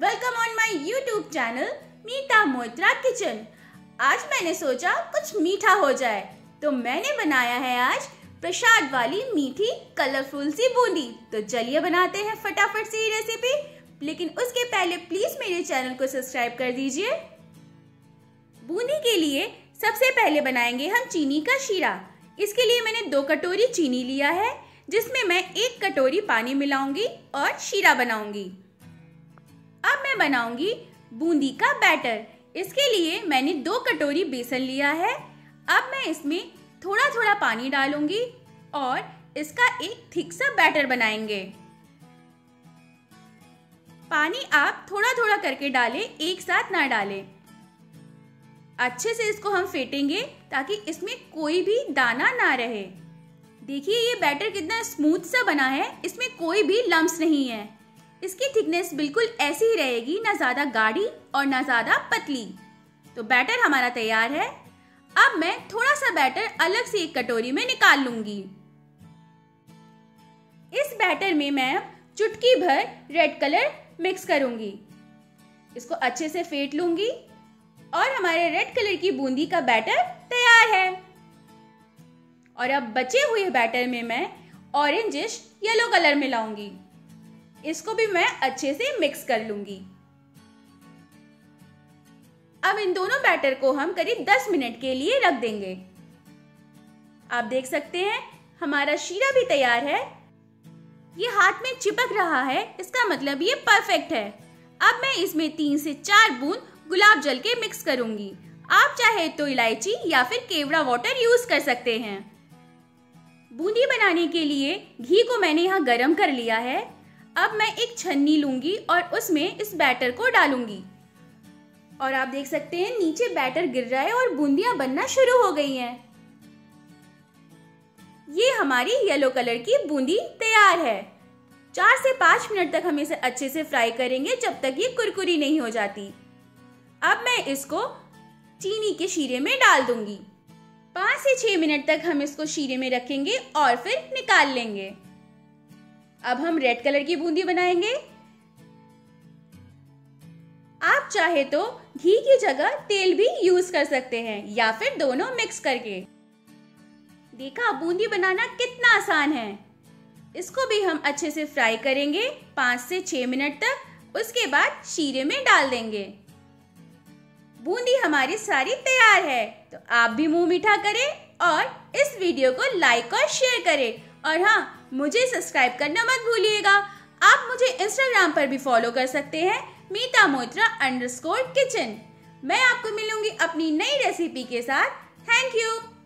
YouTube channel Meeta Moitra kitchen आज मैंने सोचा कुछ मीठा हो जाए तो मैंने बनाया है आज प्रसाद वाली मीठी कलरफुल सी बूंदी। तो चलिए बनाते हैं फटाफट से ये रेसिपी लेकिन उसके पहले प्लीज़ मेरे चैनल को सब्सक्राइब कर दीजिए। बूंदी के लिए सबसे पहले बनाएँगे हम चीनी का शीरा। इसके लिए मैंने दो कटोरी चीनी लिया है, जिसमें मैं एक कटोरी पानी मिलाऊँगी और शीरा बनाऊँगी। बनाऊँगी बूंदी का बैटर। इसके लिए मैंने दो कटोरी बेसन लिया है। अब मैं इसमें थोड़ा थोड़ा पानी डालूँगी और इसका एक थिक सा बैटर बनाएँगे। पानी आप थोड़ा थोड़ा करके डालें, एक साथ ना डालें। अच्छे से इसको हम फेटेंगे ताकि इसमें कोई भी दाना ना रहे। देखिए ये बैटर कितना स्मूथ सा बना है, इसमें कोई भी लम्स नहीं है। इसकी थिकनेस बिल्कुल ऐसी ही रहेगी, ना ज़्यादा गाढ़ी और ना ज़्यादा पतली। तो बैटर हमारा तैयार है। अब मैं थोड़ा सा बैटर अलग से एक कटोरी में निकाल लूँगी। इस बैटर में मैं चुटकी भर रेड कलर मिक्स करूँगी। इसको अच्छे से फेंट लूँगी और हमारे रेड कलर की बूंदी का बैटर तैयार है। और अब बचे हुए बैटर में मैं ऑरेंजिश येलो कलर मिलाऊँगी। इसको भी मैं अच्छे से मिक्स कर लूँगी। अब इन दोनों बैटर को हम करीब 10 मिनट के लिए रख देंगे। आप देख सकते हैं, हमारा शीरा भी तैयार है। ये हाथ में चिपक रहा है, इसका मतलब ये परफेक्ट है। अब मैं इसमें तीन से चार बूंद गुलाब जल के मिक्स करूँगी। आप चाहे तो इलायची या फिर केवड़ा वाटर यूज़ कर सकते हैं। बूंदी बनाने के लिए घी को मैंने यहाँ गरम कर लिया है। अब मैं एक छन्नी लूँगी और उसमें इस बैटर को डालूँगी। और आप देख सकते हैं, नीचे बैटर गिर रहा है और बूंदियाँ बनना शुरू हो गई हैं। ये हमारी येलो कलर की बूंदी तैयार है। चार से पाँच मिनट तक हम इसे अच्छे से फ्राई करेंगे जब तक ये कुरकुरी नहीं हो जाती। अब मैं इसको चीनी के शीरे में डाल दूँगी। पाँच से छह मिनट तक हम इसको शीरे में रखेंगे और फिर निकाल लेंगे। अब हम रेड कलर की बूंदी बनाएँगे। आप चाहे तो घी की जगह तेल भी यूज़ कर सकते हैं, या फिर दोनों मिक्स करके। देखा, बूंदी बनाना कितना आसान है। इसको भी हम अच्छे से फ्राई करेंगे पाँच से छह मिनट तक, उसके बाद शीरे में डाल देंगे। बूंदी हमारी सारी तैयार है तो आप भी मुँह मीठा करें और इस वीडियो को लाइक और शेयर करें। और हाँ मुझे सब्सक्राइब करना मत भूलिएगा। आप मुझे इंस्टाग्राम पर भी फॉलो कर सकते हैं मीता मोत्रा अंडरस्कोर किचन मैं आपको मिलूँगी अपनी नई रेसिपी के साथ। Thank you